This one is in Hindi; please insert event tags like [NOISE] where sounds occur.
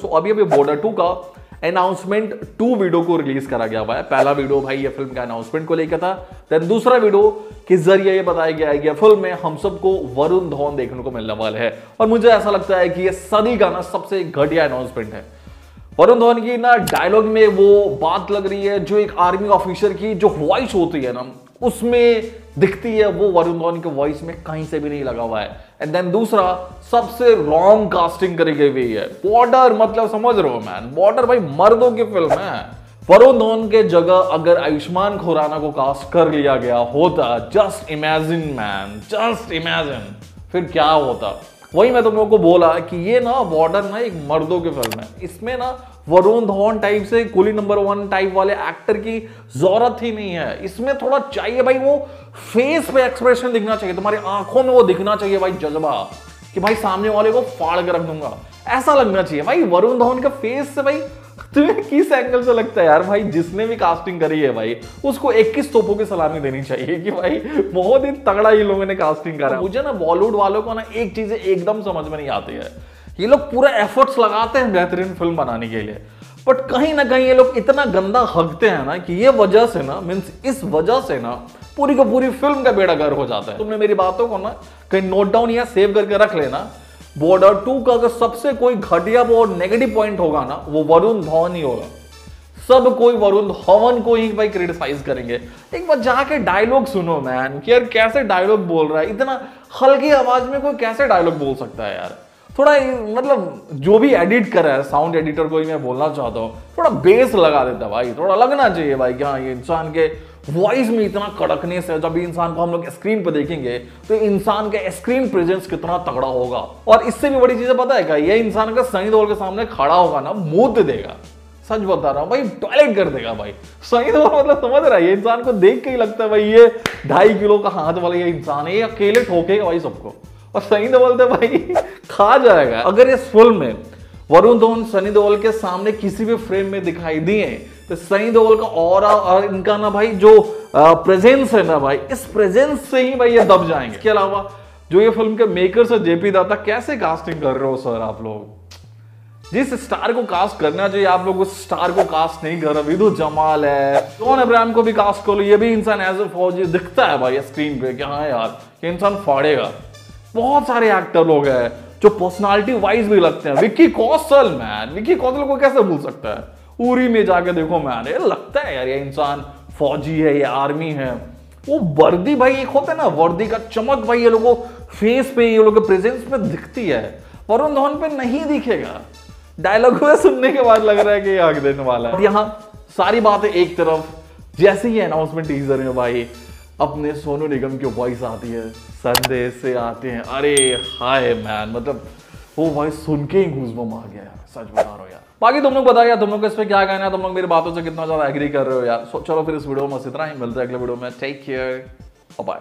सो अभी अभी बॉर्डर टू का अनाउंसमेंट टू वीडियो को रिलीज़ करा गया हुआ है। पहला वीडियो भाई ये फ़िल्म का अनाउंसमेंट को लेकर था। देन दूसरा वीडियो के ज़रिए ये बताया गया है कि फ़िल्म में हम सबको वरुण धवन देखने को मिलने वाले हैं। और मुझे ऐसा लगता है कि ये सदी गाना सबसे घटिया अनाउंसमेंट है। वरुण धवन की ना डायलॉग में वो बात लग रही है जो एक आर्मी ऑफिसर की जो वॉइस होती है ना उसमें दिखती है वो वरुण धवन के वॉइस में कहीं से भी नहीं लगा हुआ है। एंड देन दूसरा, सबसे रॉन्ग कास्टिंग करी गई हुई है। बॉर्डर मतलब समझ रहे हो मैन बॉर्डर भाई मर्दों की फ़िल्म है। वरुण धवन के जगह अगर आयुष्मान खुराना को कास्ट कर लिया गया होता just imagine man just imagine फिर क्या होता? वही मैं तुम लोग को बोला कि ये ना बॉर्डर ना एक मर्दों की फ़िल्म है। इसमें ना वरुण धवन टाइप से कुली नंबर वन टाइप वाले एक्टर की ज़रूरत ही नहीं है। इसमें थोड़ा चाहिए भाई वो फेस पे एक्सप्रेशन दिखना चाहिए। तुम्हारी आँखों में वो दिखना चाहिए भाई जज्बा कि भाई सामने वाले को फाड़ के रख दूँगा। ऐसा लगना चाहिए। भाई वरुण धवन के फेस से भाई तुम्हें किस एंगल से लगता है यार भाई, जिसने भी कास्टिंग करी है भाई, उसको 21 तोपों की सलामी देनी चाहिए कि भाई, बहुत ही तगड़ा ये लोगों ने कास्टिंग करा। मुझे ना बॉलीवुड वालों को ना एक चीज़ एकदम समझ में नहीं आती है। ये लोग पूरा एफर्ट्स लगाते हैं बेहतरीन फ़िल्म बनाने के लिए। बट कहीं ना कहीं ये लोग इतना गंदा हकते हैं ना कि ये वजह से ना मीन्स इस वजह से ना, पूरी को पूरी फ़िल्म का बेड़ा गर्क हो जाता है। तुमने मेरी बातों को ना कहीं नोट डाउन या सेव करके रख लेना। बॉर्डर टू का अगर सबसे कोई घटिया और नेगेटिव पॉइंट होगा ना, वो वरुण धवन ही होगा। सब कोई वरुण धवन को ही भाई क्रिटिसाइज करेंगे। एक बार जाके डायलॉग सुनो मैन कि यार कैसे डायलॉग बोल रहा है। इतना हल्की आवाज़ में कोई कैसे डायलॉग बोल सकता है यार? थोड़ा मतलब जो भी एडिट कर रहा है साउंड एडिटर को ही मैं बोलना चाहता हूँ, थोड़ा बेस लगा देता भाई, थोड़ा लगना चाहिए भाई कि हाँ ये इंसान के वॉइस में इतना कड़कने से जब इंसान को हम लोग स्क्रीन पर देखेंगे तो इंसान का स्क्रीन प्रेजेंस कितना तगड़ा होगा। और इससे भी बड़ी चीज़ें पता है क्या? ये इंसान का सनी देओल के सामने खड़ा होगा ना, मुँह देगा। सच बता रहा हूँ भाई टॉयलेट कर देगा भाई। सही तो मतलब समझ रहा है, ये इंसान को देख के ही लगता है भाई, ये ढाई किलो का हाथ वाला ये इंसान है, ये अकेले ठोकेगा भाई सबको। और सही तो भाई [LAUGHS] खा जाएगा। अगर इस फ़िल्म में वरुण धवन, सनी देओल के सामने किसी भी फ्रेम में दिखाई दिए। तो सनी देओल का और और इनका ना भाई, जो प्रेजेंस है ना भाई, इस प्रेजेंस से ही भाई ये दब जाएँगे। इसके अलावा, जो ये फ़िल्म के मेकर्स है, जेपी दाता, कैसे कास्टिंग कर रहे हो सर आप लोग? जिस स्टार को कास्ट करना चाहिए, आप लोग उस स्टार को कास्ट नहीं कर रहे। विदु जमाल है। जॉन अब्राहम को भी कास्ट कर लो? ये भी इंसान एज ए फौजी दिखता है भाई स्क्रीन पे। कि हाँ यार इंसान फाड़ेगा। बहुत सारे एक्टर लोग हैं। जो पर्सनालिटी वाइज भी लगते हैं। विक्की कौशल मैन विक्की कौशल को कैसे भूल सकता है? उरी में जाके देखो मैन ये लगता है यार, ये इंसान फौजी है, ये आर्मी है। वो वर्दी भाई एक होता है ना, वर्दी का चमक भाई ये लोगों फेस पे, ये लोगों के प्रेजेंस में दिखती है। वरुण धवन पे नहीं दिखेगा। डायलॉग में सुनने के बाद लग रहा है कि आग देने वाला है। यहाँ सारी बातें एक तरफ़, जैसे ही अनाउंसमेंट टीजर में भाई अपने सोनू निगम की वॉइस आती है, संदेश से आते हैं। अरे हाय मैन मतलब वो वॉइस सुन के ही घूसबम आ गया यार, सच बता रहा हूँ यार। बाकी तुम लोग बताया तुम लोग इस पर क्या कहना है? तुम लोग मेरी बातों से कितना ज़्यादा एग्री कर रहे हो यार? चलो फिर इस वीडियो में इतना ही मिलते है अगले वीडियो में। Take care bye